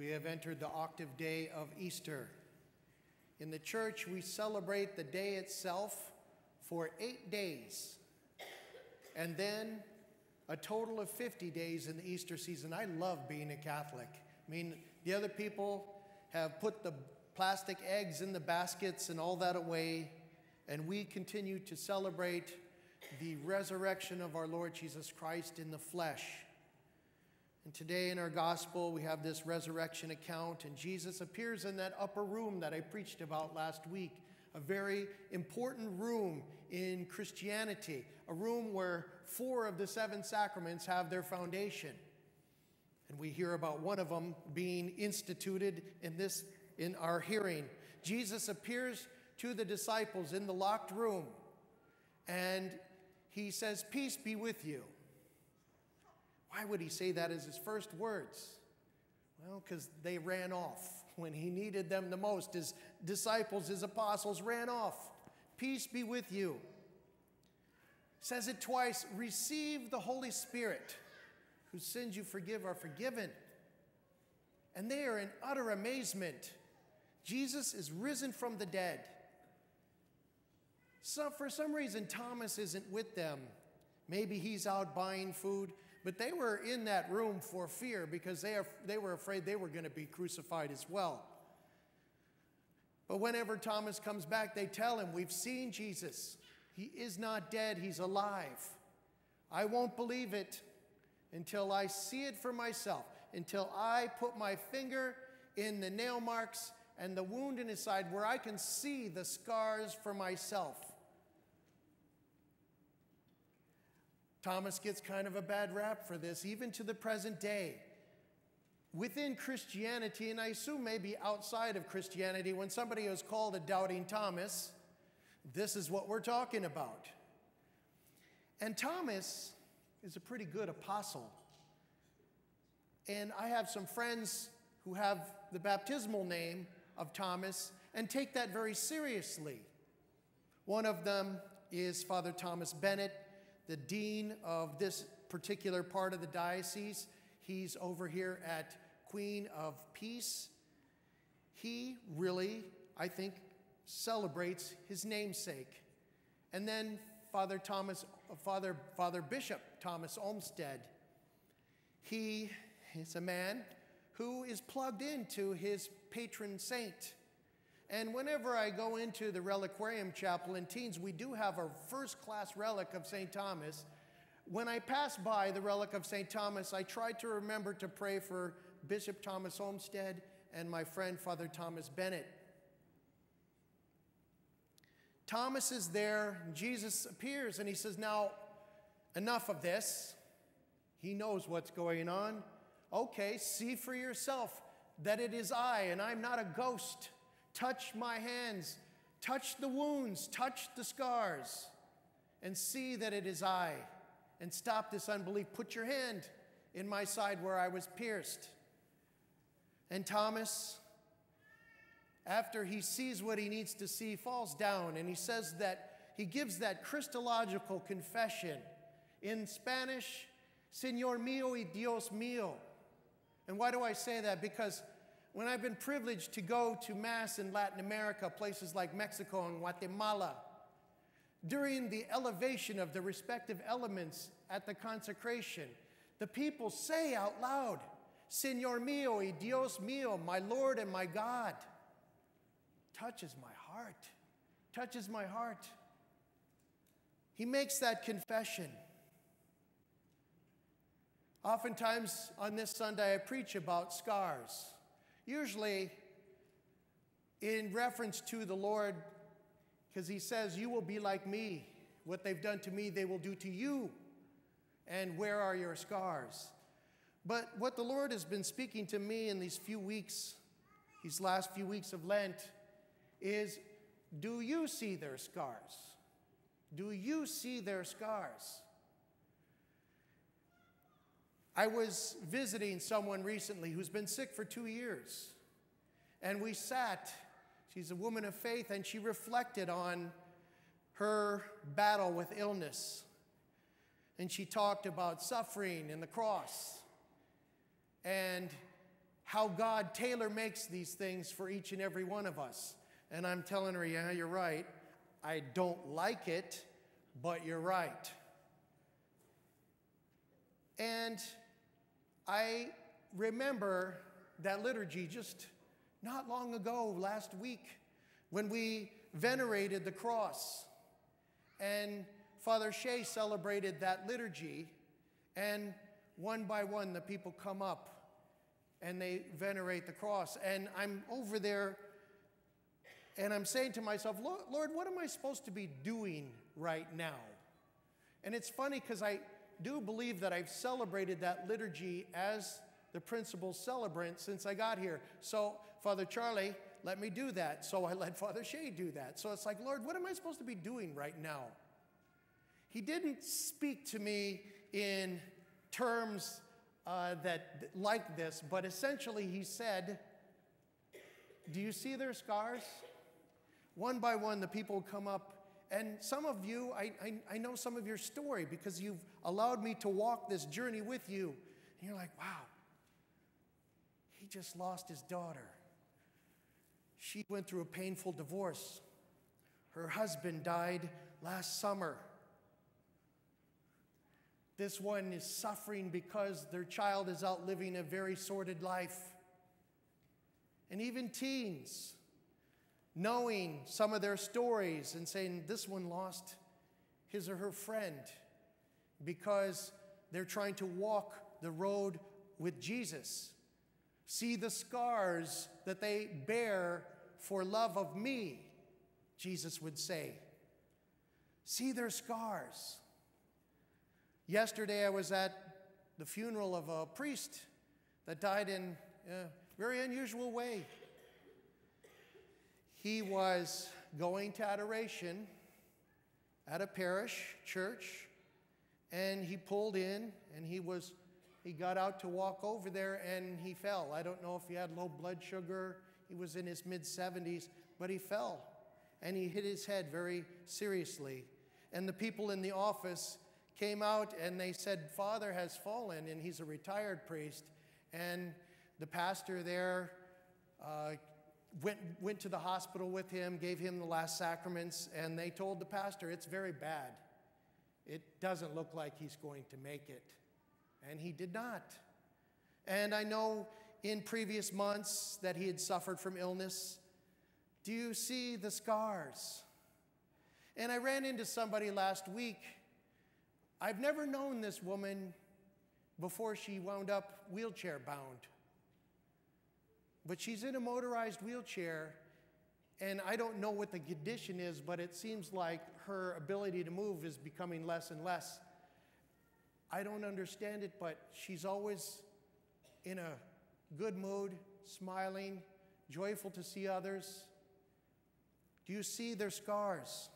We have entered the octave day of Easter. In the church, we celebrate the day itself for eight days, and then a total of 50 days in the Easter season. I love being a Catholic. I mean, the other people have put the plastic eggs in the baskets and all that away, and we continue to celebrate the resurrection of our Lord Jesus Christ in the flesh. And today in our gospel, we have this resurrection account, and Jesus appears in that upper room that I preached about last week, a very important room in Christianity, a room where four of the seven sacraments have their foundation. And we hear about one of them being instituted in this in our hearing. Jesus appears to the disciples in the locked room, and he says, Peace be with you. Why would he say that as his first words? Well, because they ran off when he needed them the most. His disciples, his apostles ran off. Peace be with you. Says it twice receive the Holy Spirit, whose sins you forgive are forgiven. And they are in utter amazement. Jesus is risen from the dead. So, for some reason, Thomas isn't with them. Maybe he's out buying food. But they were in that room for fear because they, are, they were afraid they were going to be crucified as well. But whenever Thomas comes back, they tell him, We've seen Jesus. He is not dead, he's alive. I won't believe it until I see it for myself, until I put my finger in the nail marks and the wound in his side where I can see the scars for myself. Thomas gets kind of a bad rap for this, even to the present day. Within Christianity, and I assume maybe outside of Christianity, when somebody is called a doubting Thomas, this is what we're talking about. And Thomas is a pretty good apostle. And I have some friends who have the baptismal name of Thomas and take that very seriously. One of them is Father Thomas Bennett the dean of this particular part of the diocese. He's over here at Queen of Peace. He really, I think, celebrates his namesake. And then Father Thomas, Father, Father Bishop Thomas Olmsted. He is a man who is plugged into his patron saint. And whenever I go into the Reliquarium Chapel in Teens, we do have a first class relic of St. Thomas. When I pass by the relic of St. Thomas, I try to remember to pray for Bishop Thomas Olmsted and my friend Father Thomas Bennett. Thomas is there, Jesus appears, and he says, Now, enough of this. He knows what's going on. Okay, see for yourself that it is I, and I'm not a ghost. Touch my hands, touch the wounds, touch the scars, and see that it is I. And stop this unbelief. Put your hand in my side where I was pierced. And Thomas, after he sees what he needs to see, falls down and he says that he gives that Christological confession in Spanish, Señor mío y Dios mío. And why do I say that? Because when I've been privileged to go to Mass in Latin America, places like Mexico and Guatemala, during the elevation of the respective elements at the consecration, the people say out loud, Señor mío y Dios mío, my Lord and my God. Touches my heart, touches my heart. He makes that confession. Oftentimes on this Sunday, I preach about scars usually in reference to the Lord, because he says, You will be like me. What they've done to me, they will do to you. And where are your scars? But what the Lord has been speaking to me in these few weeks, these last few weeks of Lent, is do you see their scars? Do you see their scars? I was visiting someone recently who's been sick for two years. And we sat, she's a woman of faith, and she reflected on her battle with illness. And she talked about suffering and the cross and how God tailor makes these things for each and every one of us. And I'm telling her, yeah, you're right. I don't like it, but you're right. And I remember that liturgy just not long ago, last week, when we venerated the cross. And Father Shea celebrated that liturgy, and one by one, the people come up and they venerate the cross. And I'm over there and I'm saying to myself, Lord, what am I supposed to be doing right now? And it's funny because I do believe that I've celebrated that liturgy as the principal celebrant since I got here. So, Father Charlie, let me do that. So I let Father Shea do that. So it's like, Lord, what am I supposed to be doing right now? He didn't speak to me in terms uh, that like this, but essentially he said, "Do you see their scars?" One by one, the people come up, and some of you, I, I, I know some of your story because you've allowed me to walk this journey with you. And you're like, "Wow, he just lost his daughter." She went through a painful divorce. Her husband died last summer. This one is suffering because their child is out living a very sordid life. And even teens, knowing some of their stories and saying, This one lost his or her friend because they're trying to walk the road with Jesus. See the scars that they bear for love of me, Jesus would say. See their scars. Yesterday, I was at the funeral of a priest that died in a very unusual way. He was going to adoration at a parish church, and he pulled in and he was he got out to walk over there and he fell. I don't know if he had low blood sugar. He was in his mid 70s, but he fell and he hit his head very seriously. And the people in the office came out and they said, Father has fallen, and he's a retired priest. And the pastor there uh, went, went to the hospital with him, gave him the last sacraments, and they told the pastor, It's very bad. It doesn't look like he's going to make it. And he did not. And I know in previous months that he had suffered from illness. Do you see the scars? And I ran into somebody last week I've never known this woman before she wound up wheelchair bound. But she's in a motorized wheelchair, and I don't know what the condition is, but it seems like her ability to move is becoming less and less. I don't understand it, but she's always in a good mood, smiling, joyful to see others. Do you see their scars?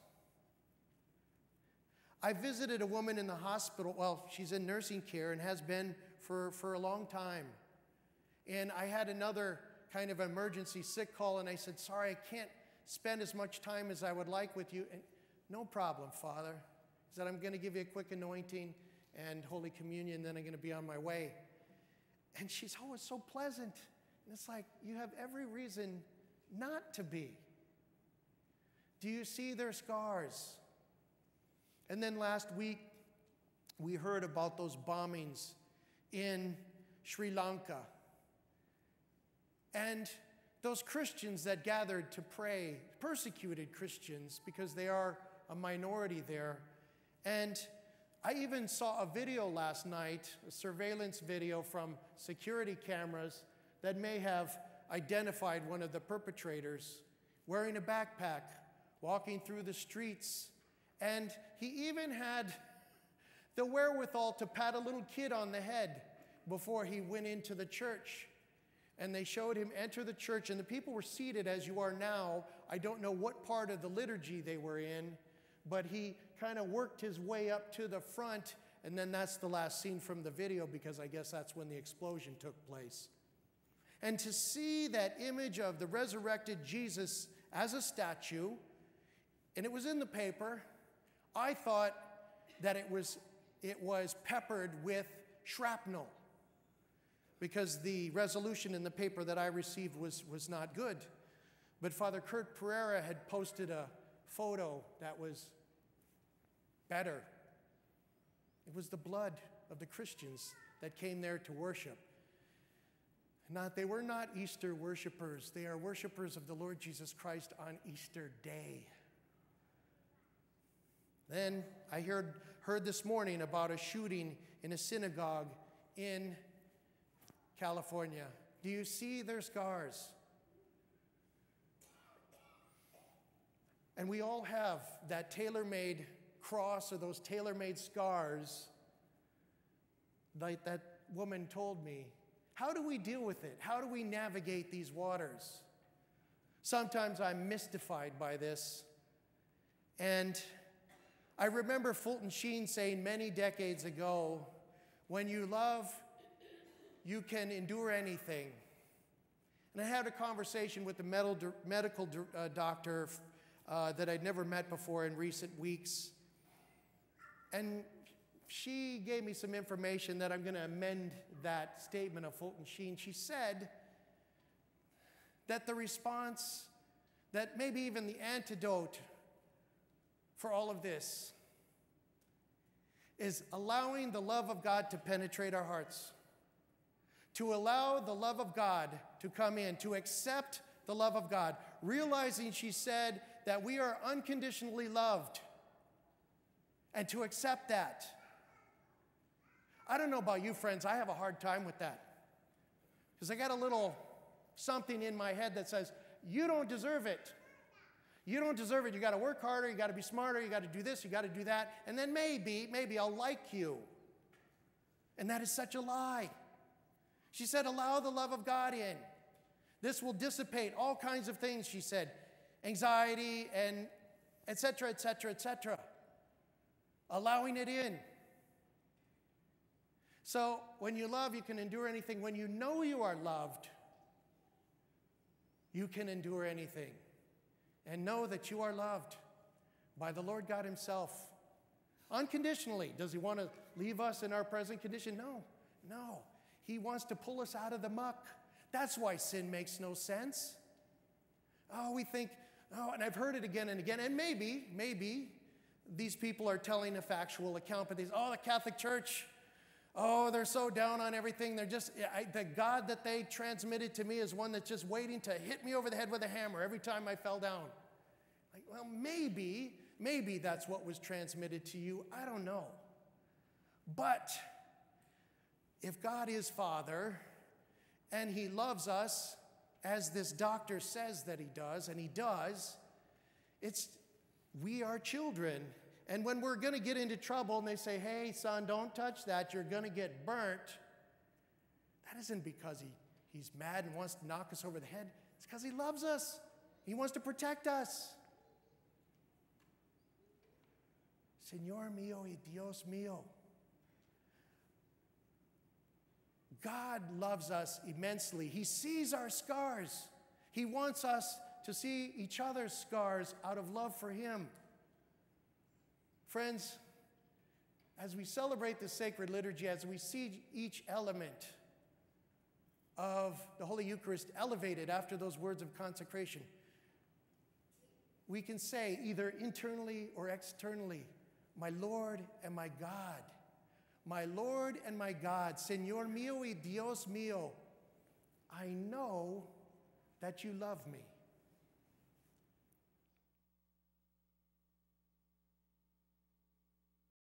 I visited a woman in the hospital. Well, she's in nursing care and has been for, for a long time. And I had another kind of emergency sick call, and I said, Sorry, I can't spend as much time as I would like with you. And no problem, Father. He said, I'm going to give you a quick anointing and Holy Communion, then I'm going to be on my way. And she's always so pleasant. And it's like, you have every reason not to be. Do you see their scars? And then last week, we heard about those bombings in Sri Lanka. And those Christians that gathered to pray, persecuted Christians because they are a minority there. And I even saw a video last night, a surveillance video from security cameras that may have identified one of the perpetrators wearing a backpack, walking through the streets and he even had the wherewithal to pat a little kid on the head before he went into the church. And they showed him enter the church, and the people were seated as you are now. I don't know what part of the liturgy they were in, but he kind of worked his way up to the front, and then that's the last scene from the video because I guess that's when the explosion took place. And to see that image of the resurrected Jesus as a statue, and it was in the paper, I thought that it was, it was peppered with shrapnel because the resolution in the paper that I received was, was not good. But Father Kurt Pereira had posted a photo that was better. It was the blood of the Christians that came there to worship. Not, they were not Easter worshipers. They are worshipers of the Lord Jesus Christ on Easter Day. Then I heard, heard this morning about a shooting in a synagogue in California. Do you see their scars? And we all have that tailor made cross or those tailor made scars, like that woman told me. How do we deal with it? How do we navigate these waters? Sometimes I'm mystified by this. And I remember Fulton Sheen saying many decades ago when you love, you can endure anything. And I had a conversation with the medical uh, doctor uh, that I'd never met before in recent weeks. And she gave me some information that I'm going to amend that statement of Fulton Sheen. She said that the response, that maybe even the antidote for all of this, is allowing the love of God to penetrate our hearts, to allow the love of God to come in, to accept the love of God, realizing, she said, that we are unconditionally loved and to accept that. I don't know about you, friends, I have a hard time with that. Because I got a little something in my head that says, you don't deserve it. You don't deserve it. You got to work harder, you got to be smarter, you got to do this, you got to do that, and then maybe, maybe I'll like you. And that is such a lie. She said, allow the love of God in. This will dissipate all kinds of things, she said anxiety, and etc., etc., etc. Allowing it in. So when you love, you can endure anything. When you know you are loved, you can endure anything. And know that you are loved by the Lord God Himself. Unconditionally. Does He want to leave us in our present condition? No, no. He wants to pull us out of the muck. That's why sin makes no sense. Oh, we think Oh, and I've heard it again and again. And maybe, maybe these people are telling a factual account, but these, oh, the Catholic Church, oh, they're so down on everything. They're just, I, the God that they transmitted to me is one that's just waiting to hit me over the head with a hammer every time I fell down. Like, well, maybe, maybe that's what was transmitted to you. I don't know. But if God is Father and He loves us, as this doctor says that he does, and he does, it's we are children. And when we're going to get into trouble and they say, hey, son, don't touch that, you're going to get burnt, that isn't because he, he's mad and wants to knock us over the head. It's because he loves us, he wants to protect us. Señor mío y Dios mío. God loves us immensely. He sees our scars. He wants us to see each other's scars out of love for Him. Friends, as we celebrate the sacred liturgy, as we see each element of the Holy Eucharist elevated after those words of consecration, we can say either internally or externally, My Lord and my God. My Lord and my God, Señor mío y Dios mío, I know that you love me.